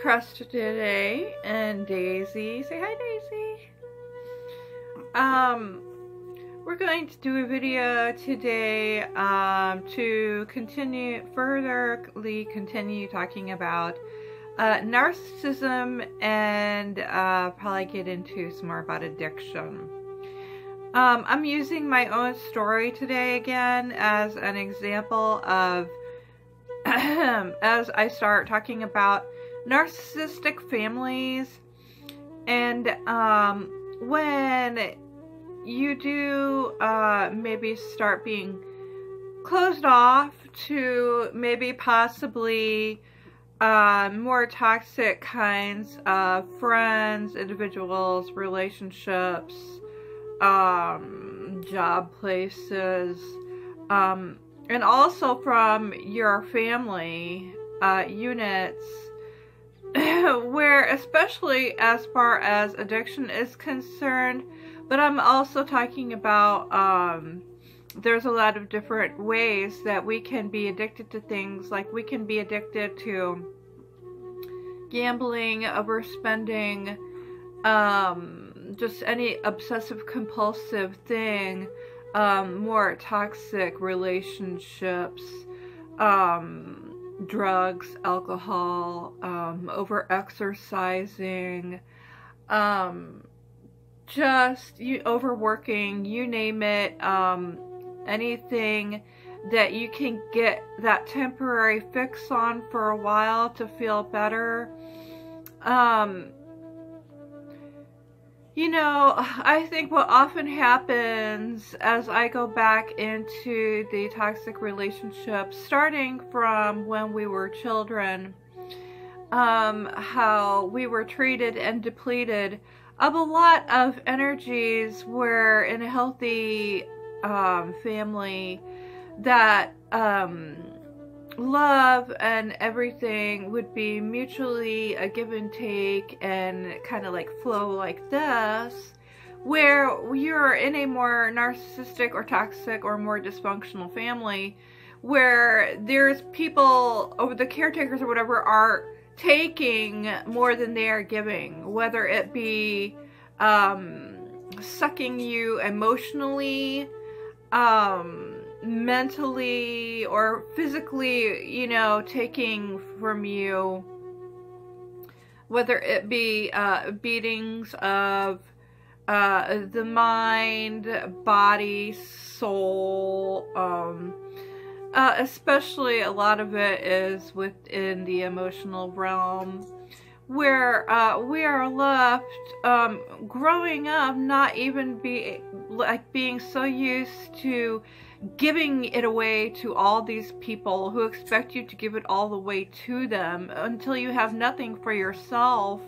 Cresta today and Daisy. Say hi, Daisy. Um, we're going to do a video today um, to continue, furtherly continue talking about uh, narcissism and uh, probably get into some more about addiction. Um, I'm using my own story today again as an example of as I start talking about narcissistic families. And um, when you do uh, maybe start being closed off to maybe possibly uh, more toxic kinds of friends, individuals, relationships, um, job places, um, and also from your family uh, units where especially as far as addiction is concerned but I'm also talking about um, there's a lot of different ways that we can be addicted to things. Like we can be addicted to gambling overspending um, just any obsessive compulsive thing um, more toxic relationships, um, drugs, alcohol, um, over exercising, um, just you overworking, you name it, um, anything that you can get that temporary fix on for a while to feel better. Um, you know, I think what often happens as I go back into the toxic relationship, starting from when we were children, um, how we were treated and depleted of a lot of energies where in a healthy um, family that um, love and everything would be mutually a give and take and kind of like flow like this where you're in a more narcissistic or toxic or more dysfunctional family where there's people over the caretakers or whatever are taking more than they are giving whether it be um, sucking you emotionally um, mentally or physically, you know, taking from you, whether it be uh, beatings of uh, the mind, body, soul, um, uh, especially a lot of it is within the emotional realm where uh, we are left um, growing up not even be like being so used to giving it away to all these people who expect you to give it all the way to them until you have nothing for yourself.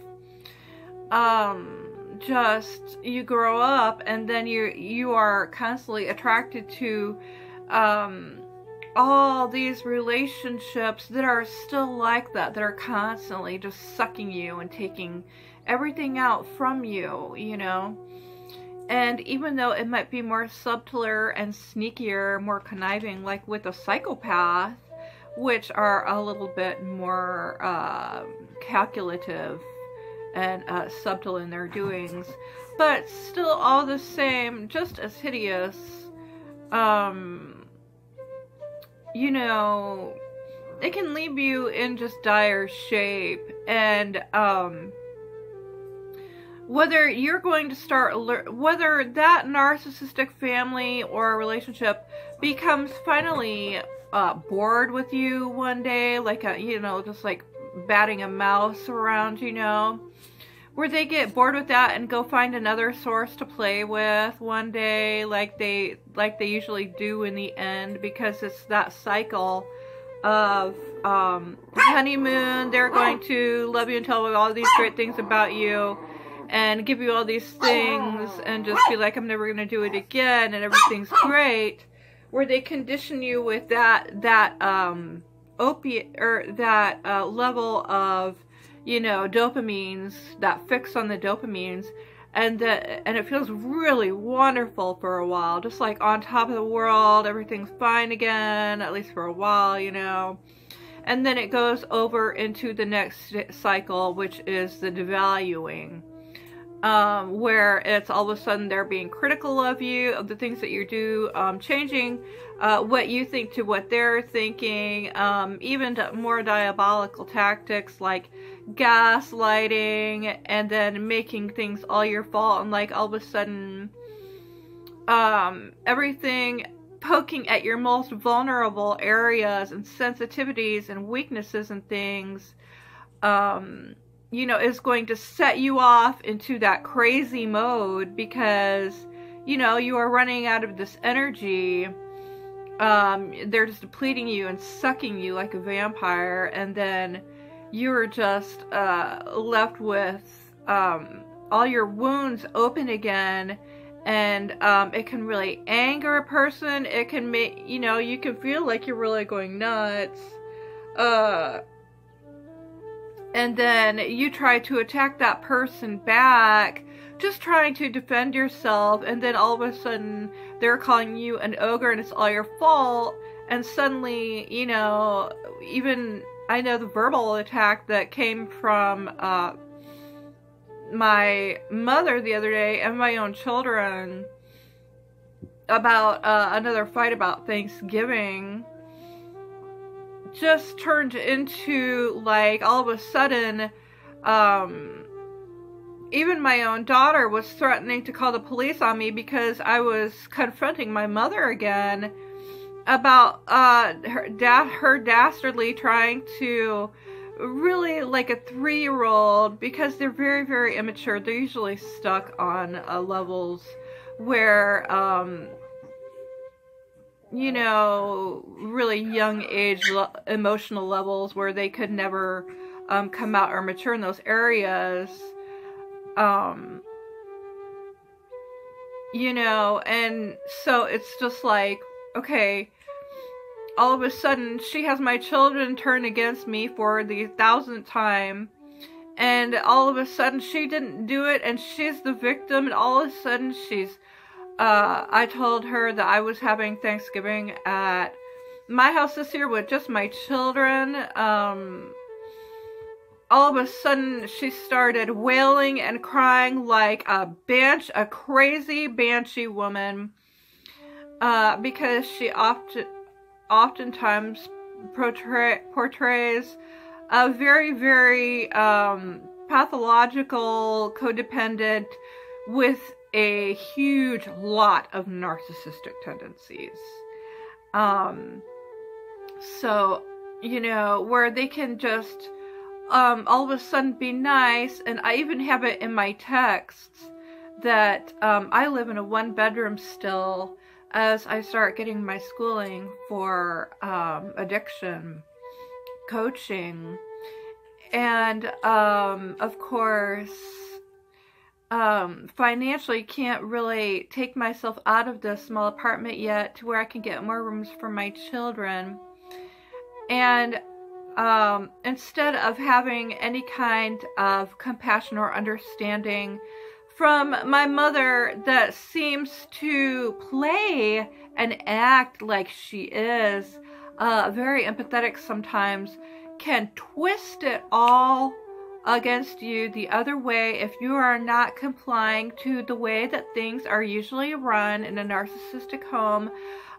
Um, just you grow up and then you you are constantly attracted to um, all these relationships that are still like that, that are constantly just sucking you and taking everything out from you, you know. And even though it might be more subtler and sneakier, more conniving, like with a psychopath, which are a little bit more uh, calculative and uh, subtle in their doings, but still all the same, just as hideous. Um, you know, it can leave you in just dire shape. And, um, whether you're going to start whether that narcissistic family or relationship becomes finally uh, bored with you one day like a you know just like batting a mouse around you know where they get bored with that and go find another source to play with one day like they like they usually do in the end because it's that cycle of um, honeymoon they're going to love you and tell you all these great things about you and give you all these things and just be like, I'm never going to do it again and everything's great. Where they condition you with that, that, um, opiate, or that, uh, level of, you know, dopamines, that fix on the dopamines, and that, and it feels really wonderful for a while, just like on top of the world, everything's fine again, at least for a while, you know. and then it goes over into the next cycle, which is the devaluing. Um, where it's all of a sudden they're being critical of you, of the things that you do, um, changing uh, what you think to what they're thinking, um, even more diabolical tactics like gaslighting and then making things all your fault and like all of a sudden um, everything poking at your most vulnerable areas and sensitivities and weaknesses and things um, you know is going to set you off into that crazy mode because you know you are running out of this energy. Um, they're just depleting you and sucking you like a vampire. And then you're just uh, left with um, all your wounds open again. And um, it can really anger a person. It can make you know you can feel like you're really going nuts. Uh, and then you try to attack that person back just trying to defend yourself and then all of a sudden they're calling you an ogre and it's all your fault. And suddenly you know even I know the verbal attack that came from uh, my mother the other day and my own children about uh, another fight about Thanksgiving just turned into like all of a sudden um, even my own daughter was threatening to call the police on me because I was confronting my mother again about uh, her, da- her dastardly trying to really like a three-year-old because they're very very immature. They're usually stuck on uh, levels where um, you know really young age emotional levels where they could never um, come out or mature in those areas um you know and so it's just like okay all of a sudden she has my children turn against me for the thousandth time and all of a sudden she didn't do it and she's the victim and all of a sudden she's uh I told her that I was having Thanksgiving at my house this year with just my children. Um all of a sudden she started wailing and crying like a banshee a crazy banshee woman uh because she often oftentimes portray, portrays a very, very um, pathological, codependent with a huge lot of narcissistic tendencies. Um, so, you know, where they can just um, all of a sudden be nice, and I even have it in my texts that um, I live in a one bedroom still as I start getting my schooling for um, addiction coaching. And um, of course, um, financially can't really take myself out of this small apartment yet to where I can get more rooms for my children. And um, instead of having any kind of compassion or understanding from my mother that seems to play and act like she is uh, very empathetic sometimes can twist it all against you the other way if you are not complying to the way that things are usually run in a narcissistic home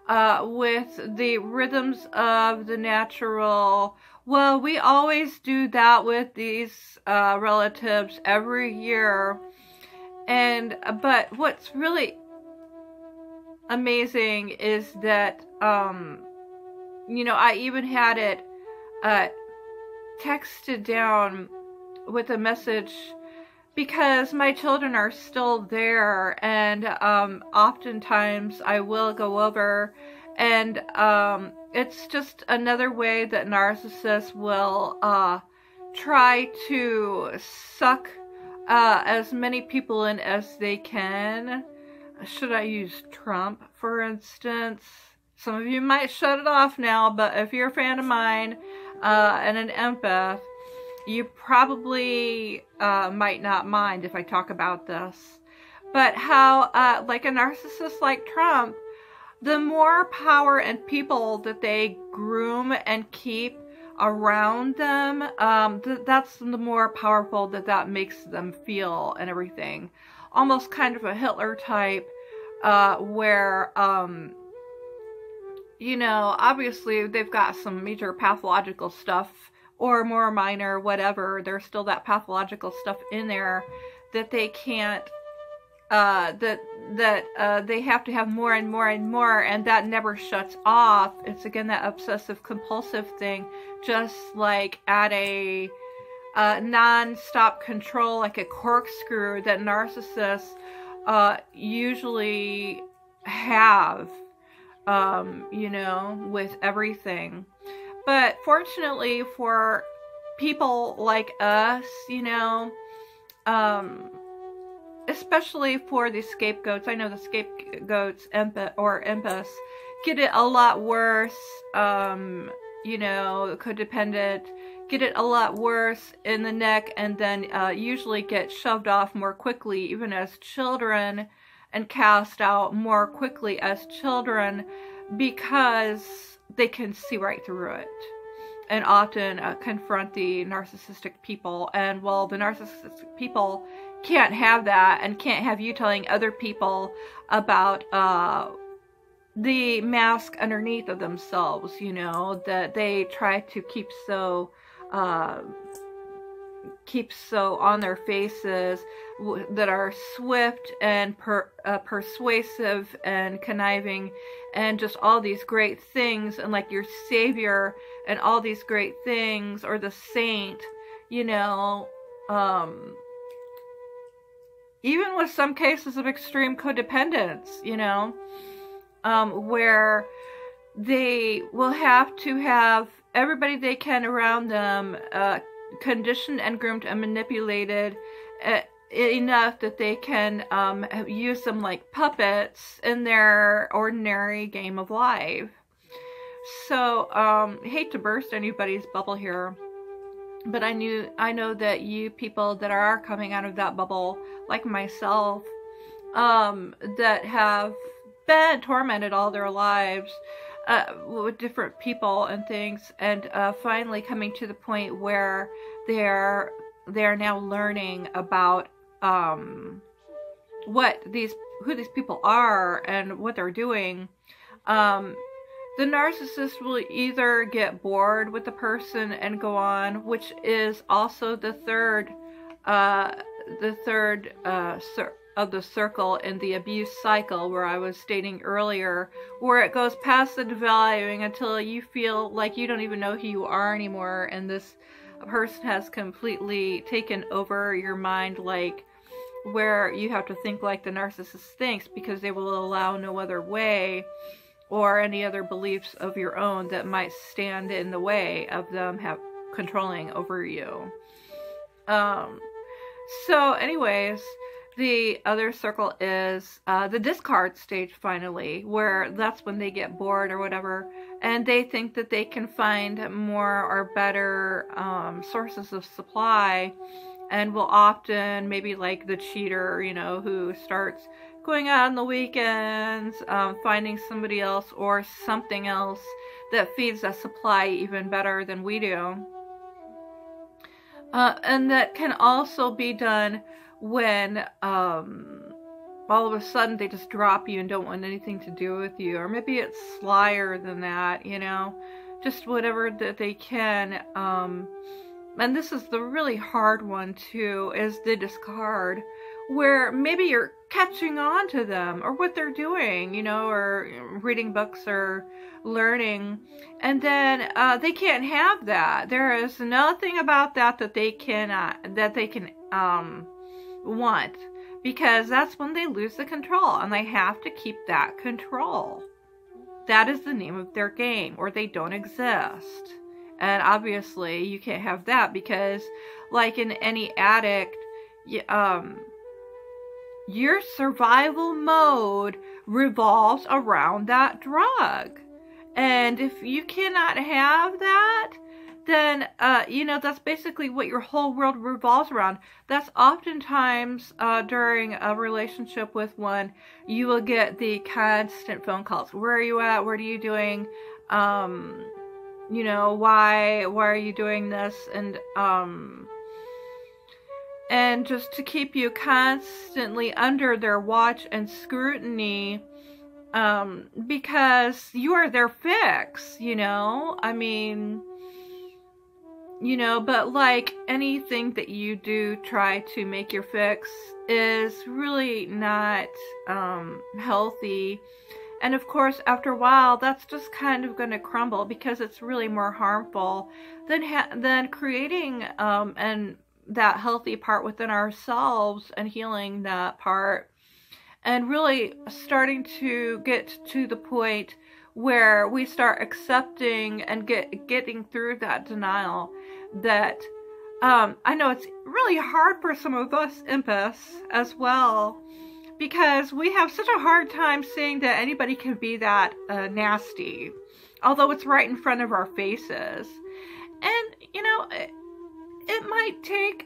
uh, with the rhythms of the natural. Well, we always do that with these uh, relatives every year and but what's really amazing is that um you know, I even had it uh texted down with a message because my children are still there and um oftentimes I will go over and um it's just another way that narcissists will uh try to suck uh, as many people in as they can. Should I use Trump, for instance? Some of you might shut it off now, but if you're a fan of mine uh, and an empath, you probably uh, might not mind if I talk about this. But how, uh, like a narcissist like Trump, the more power and people that they groom and keep around them, um, th that's the more powerful that that makes them feel and everything. Almost kind of a Hitler type, uh, where, um, you know, obviously they've got some major pathological stuff or more minor, whatever. There's still that pathological stuff in there that they can't uh, that that uh, they have to have more and more and more, and that never shuts off. It's again that obsessive compulsive thing, just like at a uh, non-stop control, like a corkscrew that narcissists uh, usually have, um, you know, with everything. But fortunately for people like us, you know, um, especially for the scapegoats. I know the scapegoats or empaths get it a lot worse. Um, you know, codependent get it a lot worse in the neck and then uh, usually get shoved off more quickly, even as children, and cast out more quickly as children because they can see right through it and often uh, confront the narcissistic people. And while the narcissistic people can't have that and can't have you telling other people about uh, the mask underneath of themselves, you know, that they try to keep so uh, keep so on their faces that are swift and per, uh, persuasive and conniving and just all these great things and like your savior and all these great things or the saint you know um even with some cases of extreme codependence you know um where they will have to have everybody they can around them uh conditioned and groomed and manipulated uh, enough that they can um, use them like puppets in their ordinary game of life. So, um, hate to burst anybody's bubble here, but I knew I know that you people that are coming out of that bubble, like myself, um, that have been tormented all their lives uh, with different people and things, and uh, finally coming to the point where they're they're now learning about um, what these who these people are and what they're doing. Um, the narcissist will either get bored with the person and go on, which is also the third, uh, the third uh, of the circle in the abuse cycle where I was stating earlier, where it goes past the devaluing until you feel like you don't even know who you are anymore, and this person has completely taken over your mind, like where you have to think like the narcissist thinks because they will allow no other way or any other beliefs of your own that might stand in the way of them have controlling over you. Um, so anyways, the other circle is uh, the discard stage finally, where that's when they get bored or whatever, and they think that they can find more or better um, sources of supply and will often maybe like the cheater, you know, who starts going out on the weekends, um, finding somebody else or something else that feeds that supply even better than we do. Uh, and that can also be done when um, all of a sudden they just drop you and don't want anything to do with you. Or maybe it's slyer than that, you know, just whatever that they can. Um, and this is the really hard one too, is the discard, where maybe you're catching on to them or what they're doing, you know, or reading books or learning, and then uh, they can't have that. There is nothing about that that they cannot, that they can um, want, because that's when they lose the control, and they have to keep that control. That is the name of their game, or they don't exist. And obviously, you can't have that because, like in any addict, um, your survival mode revolves around that drug. And if you cannot have that, then, uh, you know, that's basically what your whole world revolves around. That's oftentimes uh, during a relationship with one, you will get the constant phone calls. Where are you at? What are you doing? Um, you know, why why are you doing this? And um and just to keep you constantly under their watch and scrutiny um because you are their fix, you know? I mean, you know, but like anything that you do try to make your fix is really not um healthy. And of course, after a while, that's just kind of going to crumble because it's really more harmful than than creating um, and that healthy part within ourselves and healing that part, and really starting to get to the point where we start accepting and get getting through that denial that um, I know it's really hard for some of us empaths as well because we have such a hard time seeing that anybody can be that uh, nasty, although it's right in front of our faces. And, you know, it, it might take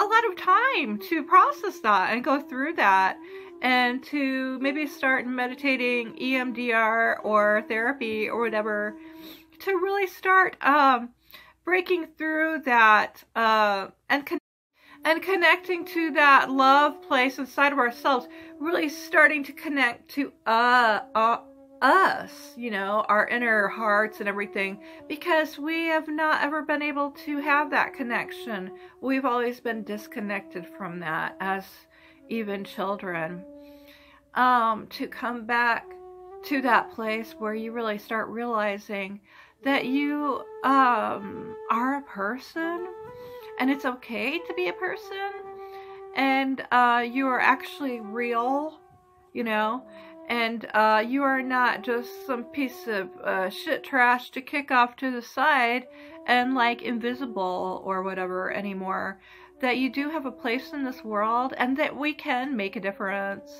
a lot of time to process that and go through that and to maybe start meditating EMDR or therapy or whatever to really start um, breaking through that uh, and and connecting to that love place inside of ourselves, really starting to connect to uh, uh, us, you know, our inner hearts and everything, because we have not ever been able to have that connection. We've always been disconnected from that as even children. Um, to come back to that place where you really start realizing that you um, are a person and it's okay to be a person and uh, you are actually real, you know, and uh, you are not just some piece of uh, shit trash to kick off to the side and like invisible or whatever anymore. That you do have a place in this world and that we can make a difference,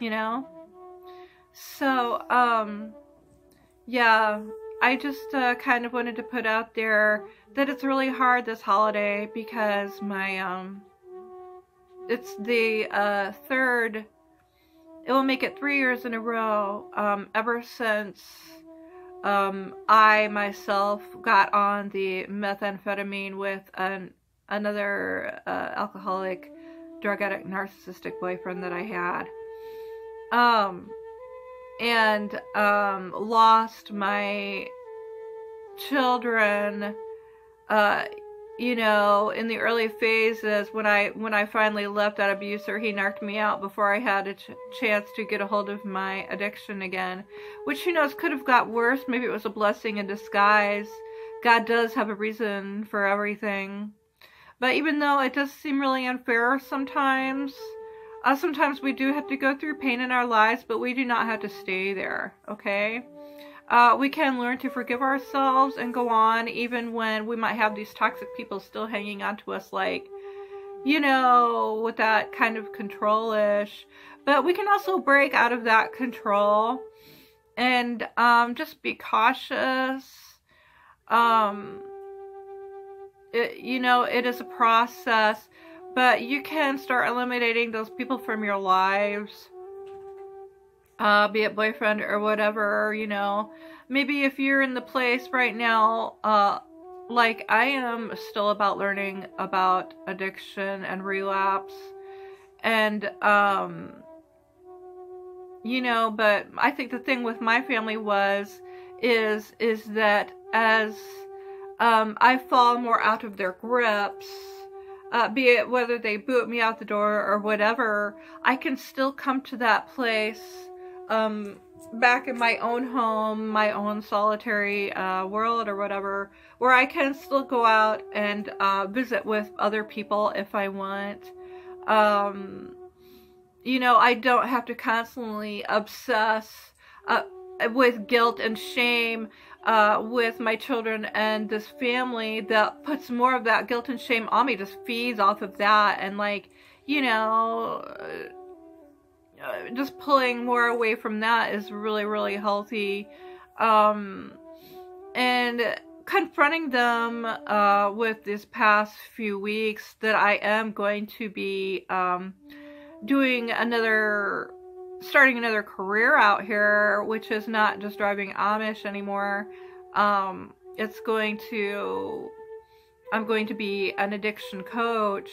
you know? So, um, yeah, I just uh, kind of wanted to put out there that it's really hard this holiday because my um it's the uh third it will make it three years in a row um ever since um I myself got on the methamphetamine with an another uh, alcoholic drug addict narcissistic boyfriend that I had. Um and um lost my children uh, you know, in the early phases when I when I finally left that abuser, he knocked me out before I had a ch chance to get a hold of my addiction again, which who knows could have got worse. Maybe it was a blessing in disguise. God does have a reason for everything. But even though it does seem really unfair sometimes, uh, sometimes we do have to go through pain in our lives, but we do not have to stay there, okay? uh, we can learn to forgive ourselves and go on even when we might have these toxic people still hanging on to us like, you know, with that kind of control-ish. But we can also break out of that control and um, just be cautious. Um, it, you know, it is a process, but you can start eliminating those people from your lives uh, be it boyfriend or whatever, you know. Maybe if you're in the place right now, uh, like I am still about learning about addiction and relapse and, um, you know, but I think the thing with my family was, is, is that as, um, I fall more out of their grips, uh, be it whether they boot me out the door or whatever, I can still come to that place um, back in my own home, my own solitary uh, world or whatever, where I can still go out and uh, visit with other people if I want. Um, you know, I don't have to constantly obsess uh, with guilt and shame uh, with my children and this family that puts more of that guilt and shame on me, just feeds off of that and like, you know uh, just pulling more away from that is really, really healthy. Um, and confronting them uh, with this past few weeks that I am going to be um, doing another, starting another career out here, which is not just driving Amish anymore. Um, it's going to I'm going to be an addiction coach.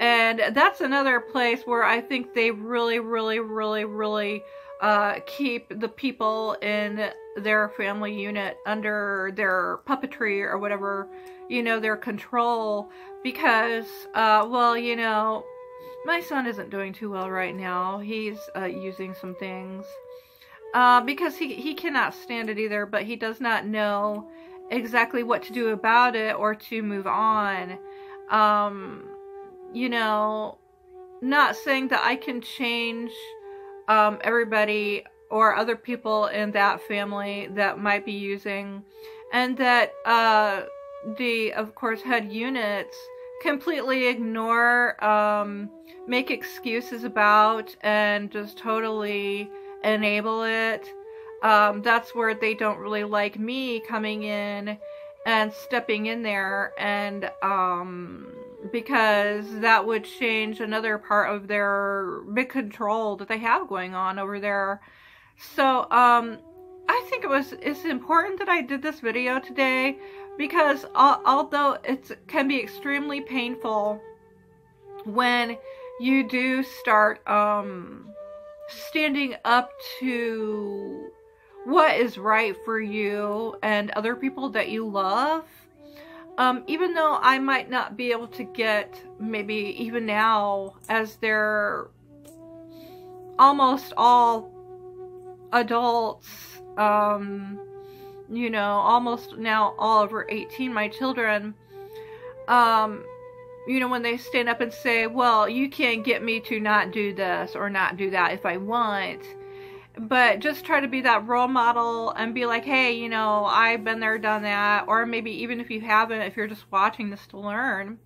And that's another place where I think they really, really, really, really uh, keep the people in their family unit under their puppetry or whatever, you know, their control. Because, uh, well, you know, my son isn't doing too well right now. He's uh, using some things. Uh, because he, he cannot stand it either, but he does not know exactly what to do about it or to move on. Um, you know, not saying that I can change um, everybody or other people in that family that might be using, and that uh, the, of course, head units completely ignore, um, make excuses about, and just totally enable it um, that's where they don't really like me coming in and stepping in there and um, because that would change another part of their big control that they have going on over there. So um, I think it was it's important that I did this video today because although it can be extremely painful when you do start um, standing up to what is right for you and other people that you love. Um, even though I might not be able to get, maybe even now, as they're almost all adults, um, you know, almost now all over 18, my children, um, you know, when they stand up and say, well, you can't get me to not do this or not do that if I want but just try to be that role model and be like, hey, you know, I've been there, done that. Or maybe even if you haven't, if you're just watching this to learn,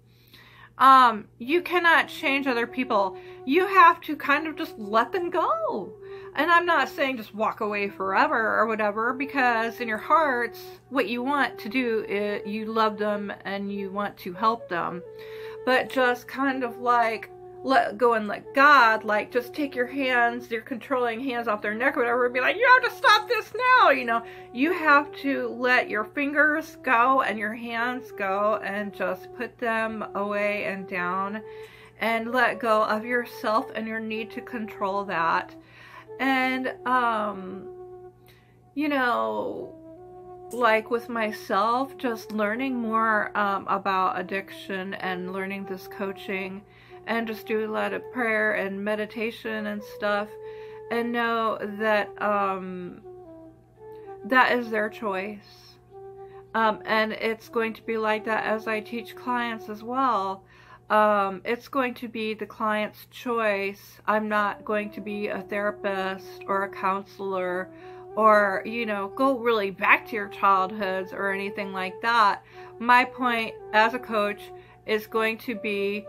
um, you cannot change other people. You have to kind of just let them go. And I'm not saying just walk away forever or whatever, because in your hearts, what you want to do is you love them and you want to help them. But just kind of like let go and let God, like, just take your hands, your controlling hands off their neck or whatever, and be like, you have to stop this now, you know. You have to let your fingers go and your hands go and just put them away and down and let go of yourself and your need to control that. And, um, you know, like with myself, just learning more um, about addiction and learning this coaching and just do a lot of prayer and meditation and stuff and know that um, that is their choice. Um, and it's going to be like that as I teach clients as well. Um, it's going to be the client's choice. I'm not going to be a therapist or a counselor or, you know, go really back to your childhoods or anything like that. My point as a coach is going to be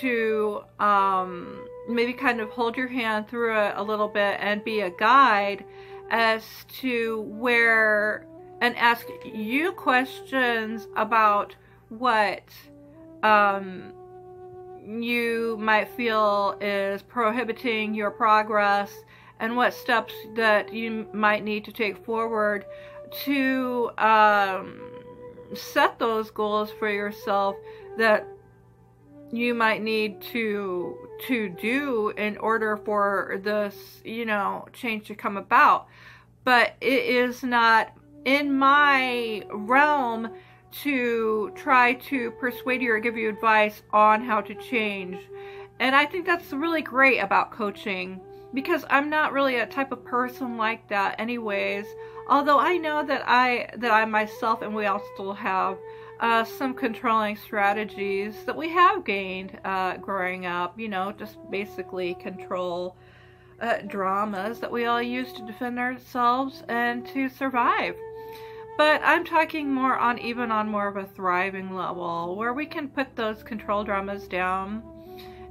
to um, maybe kind of hold your hand through it a little bit and be a guide as to where and ask you questions about what um, you might feel is prohibiting your progress and what steps that you might need to take forward to um, set those goals for yourself that you might need to to do in order for this you know change to come about. But it is not in my realm to try to persuade you or give you advice on how to change and i think that's really great about coaching because i'm not really a type of person like that anyways although i know that i that i myself and we all still have uh, some controlling strategies that we have gained uh, growing up, you know, just basically control uh, dramas that we all use to defend ourselves and to survive. But I'm talking more on even on more of a thriving level where we can put those control dramas down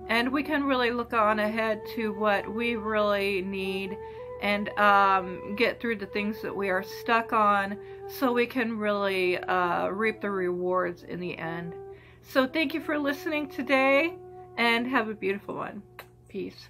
and we can really look on ahead to what we really need and um, get through the things that we are stuck on so we can really uh, reap the rewards in the end. So thank you for listening today and have a beautiful one. Peace.